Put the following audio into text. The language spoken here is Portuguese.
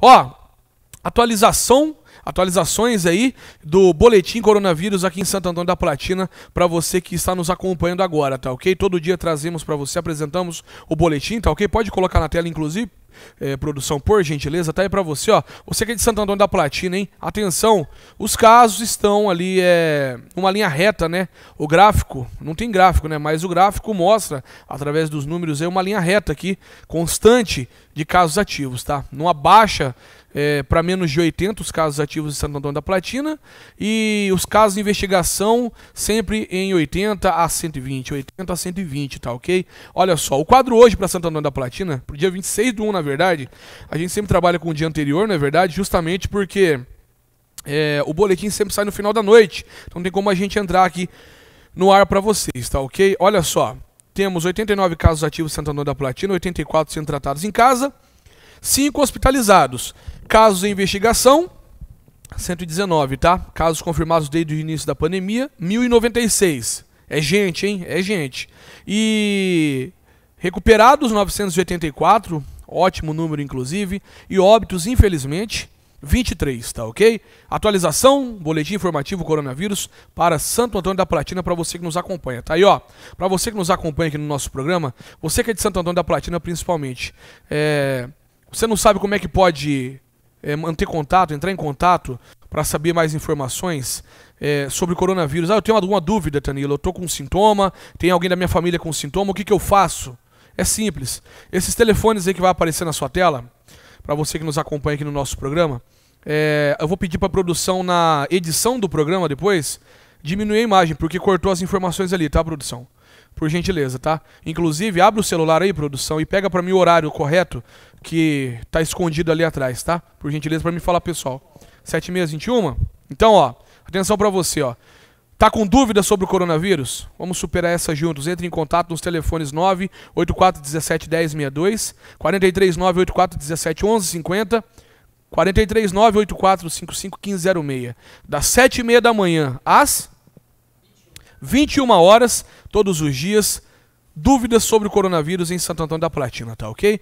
Ó, atualização atualizações aí do boletim coronavírus aqui em Santo Antônio da Platina para você que está nos acompanhando agora, tá ok? Todo dia trazemos para você, apresentamos o boletim, tá ok? Pode colocar na tela, inclusive, é, produção, por gentileza, tá aí para você, ó. Você que é de Santo Antônio da Platina, hein? Atenção, os casos estão ali, é, uma linha reta, né? O gráfico, não tem gráfico, né? Mas o gráfico mostra, através dos números aí, uma linha reta aqui, constante de casos ativos, tá? Numa baixa é, para menos de 80 os casos ativos em Santo Antônio da Platina e os casos de investigação sempre em 80 a 120, 80 a 120, tá ok? Olha só, o quadro hoje para Santo Antônio da Platina, pro dia 26 do 1, na verdade, a gente sempre trabalha com o dia anterior, na é verdade, justamente porque é, o boletim sempre sai no final da noite, então tem como a gente entrar aqui no ar para vocês, tá ok? Olha só, temos 89 casos ativos em Santo Antônio da Platina, 84 sendo tratados em casa, 5 hospitalizados. Casos em investigação, 119, tá? Casos confirmados desde o início da pandemia, 1096. É gente, hein? É gente. E recuperados 984, ótimo número inclusive, e óbitos infelizmente 23, tá ok? Atualização, boletim informativo coronavírus para Santo Antônio da Platina para você que nos acompanha, tá aí, ó. Para você que nos acompanha aqui no nosso programa, você que é de Santo Antônio da Platina principalmente, é... você não sabe como é que pode é, manter contato, entrar em contato para saber mais informações é, sobre o coronavírus. Ah, eu tenho alguma dúvida, Tanilo. Eu estou com um sintoma, tem alguém da minha família com um sintoma, o que, que eu faço? É simples. Esses telefones aí que vai aparecer na sua tela, para você que nos acompanha aqui no nosso programa, é, eu vou pedir para a produção na edição do programa depois diminuir a imagem, porque cortou as informações ali, tá, produção? Por gentileza, tá? Inclusive, abre o celular aí, produção, e pega para mim o horário correto que tá escondido ali atrás, tá? Por gentileza, para me falar, pessoal. 7621? Então, ó, atenção para você, ó. Tá com dúvida sobre o coronavírus? Vamos superar essa juntos. Entre em contato nos telefones 98417 1062, 4398417 1150, 43984551506. Das 7h30 da manhã às 21 horas, todos os dias dúvidas sobre o coronavírus em Santo Antônio da Platina, tá ok?